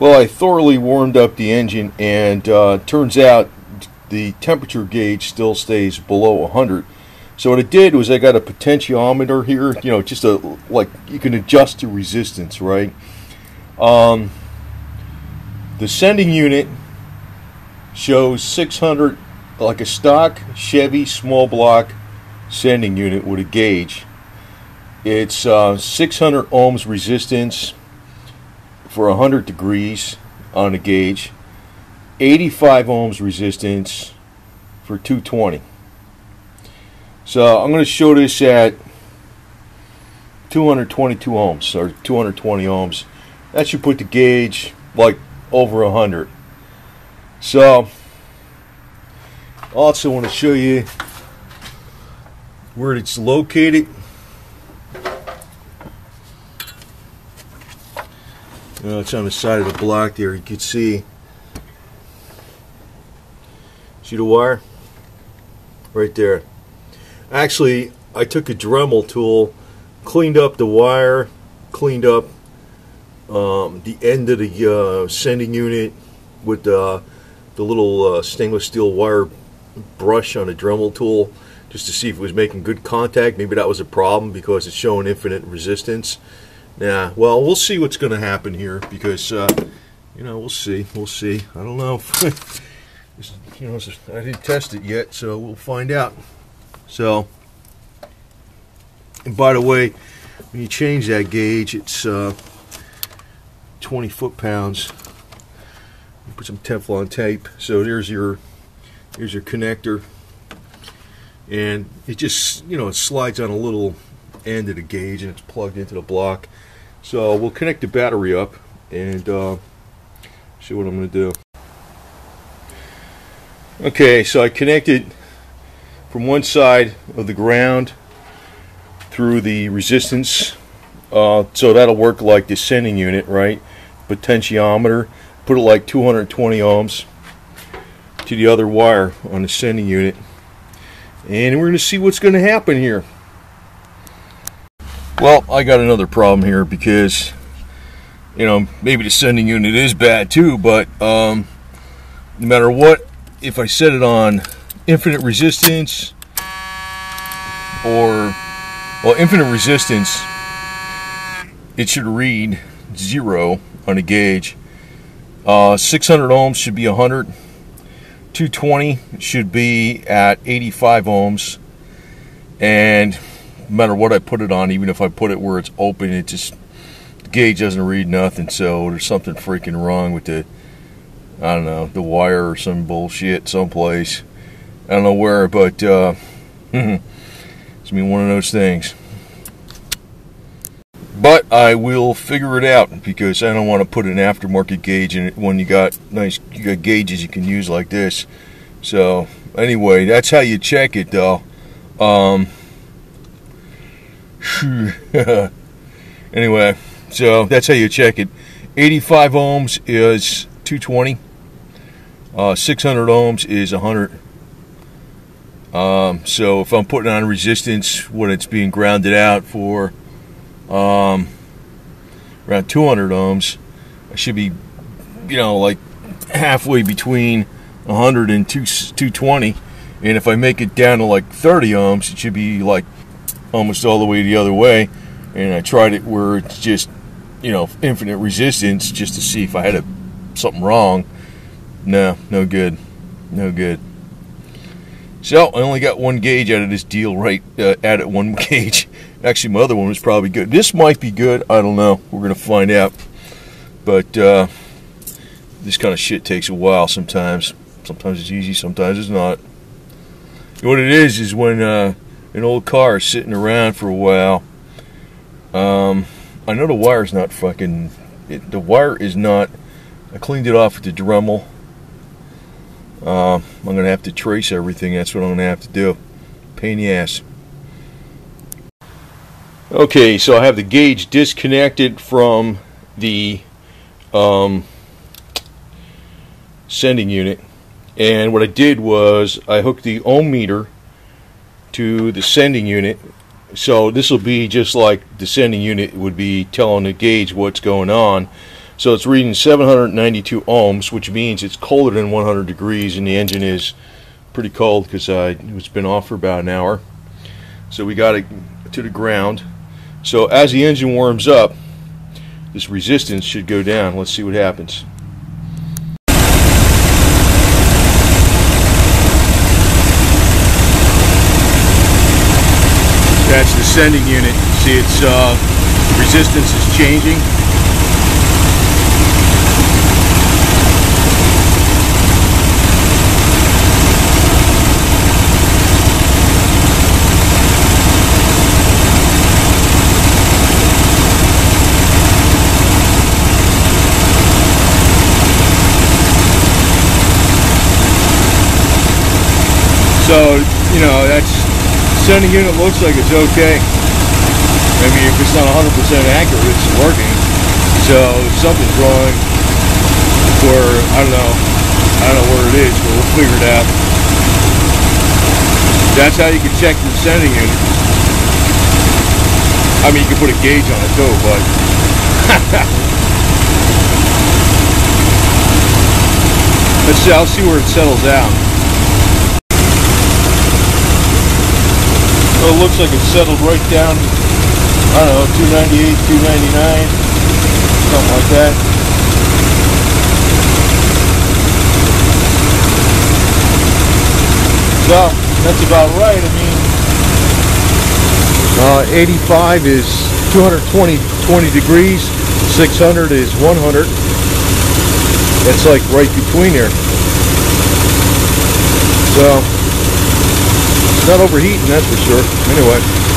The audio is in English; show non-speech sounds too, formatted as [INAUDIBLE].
Well, I thoroughly warmed up the engine, and uh, turns out the temperature gauge still stays below 100. So what I did was I got a potentiometer here, you know, just a like you can adjust the resistance, right? Um, the sending unit shows 600, like a stock Chevy small block sending unit with a gauge. It's uh, 600 ohms resistance for 100 degrees on the gauge, 85 ohms resistance for 220. So I'm going to show this at 222 ohms or 220 ohms. That should put the gauge like over 100. So I also want to show you where it's located. You know, it's on the side of the block there. You can see. See the wire? Right there. Actually, I took a Dremel tool, cleaned up the wire, cleaned up um, the end of the uh, sending unit with uh, the little uh, stainless steel wire brush on a Dremel tool just to see if it was making good contact. Maybe that was a problem because it's showing infinite resistance. Yeah, well, we'll see what's going to happen here because, uh, you know, we'll see. We'll see. I don't know. [LAUGHS] you know, I didn't test it yet, so we'll find out. So, and by the way, when you change that gauge, it's uh, 20 foot-pounds. Put some Teflon tape. So there's your here's your connector, and it just you know it slides on a little end of the gauge, and it's plugged into the block. So we'll connect the battery up and uh, see what I'm going to do. Okay, so I connected from one side of the ground through the resistance. Uh, so that'll work like the sending unit, right? Potentiometer. Put it like 220 ohms to the other wire on the sending unit. And we're going to see what's going to happen here. Well, I got another problem here because, you know, maybe the sending unit is bad too, but um, no matter what, if I set it on infinite resistance or, well, infinite resistance, it should read zero on a gauge. Uh, 600 ohms should be 100. 220 should be at 85 ohms. And matter what I put it on, even if I put it where it's open, it just the gauge doesn't read nothing. So there's something freaking wrong with the I don't know the wire or some bullshit someplace. I don't know where, but uh, [LAUGHS] it's me one of those things. But I will figure it out because I don't want to put an aftermarket gauge in it when you got nice you got gauges you can use like this. So anyway, that's how you check it though. Um, [LAUGHS] anyway, so that's how you check it. 85 ohms is 220. Uh, 600 ohms is 100. Um, so if I'm putting on resistance when it's being grounded out for um, around 200 ohms, I should be, you know, like halfway between 100 and 220. And if I make it down to like 30 ohms, it should be like almost all the way the other way, and I tried it where it's just, you know, infinite resistance just to see if I had a, something wrong. No, no good, no good. So I only got one gauge out of this deal, right? Uh, added one [LAUGHS] gauge. Actually, my other one was probably good. This might be good. I don't know. We're gonna find out. But uh, this kind of shit takes a while sometimes. Sometimes it's easy, sometimes it's not. What it is is when uh, an old car sitting around for a while. Um, I know the wire's not fucking. It, the wire is not. I cleaned it off with the Dremel. Uh, I'm gonna have to trace everything. That's what I'm gonna have to do. Pain in the ass. Okay, so I have the gauge disconnected from the um, sending unit, and what I did was I hooked the ohm meter to the sending unit. So this will be just like the sending unit would be telling the gauge what's going on. So it's reading 792 ohms, which means it's colder than 100 degrees, and the engine is pretty cold because uh, it's been off for about an hour. So we got it to the ground. So as the engine warms up, this resistance should go down. Let's see what happens. That's the sending unit. See its uh, resistance is changing. So, you know, that's sending unit looks like it's okay. I mean, if it's not 100% accurate, it's working. So something's wrong. Or I don't know. I don't know where it is, but we'll figure it out. That's how you can check the sending unit. I mean, you can put a gauge on it too, but. [LAUGHS] Let's see. I'll see where it settles out. So it looks like it's settled right down, I don't know, 298, 299, something like that. So, that's about right. I mean, uh, 85 is 220 20 degrees, 600 is 100. That's like right between there. So, not overheating, that's for sure. Anyway.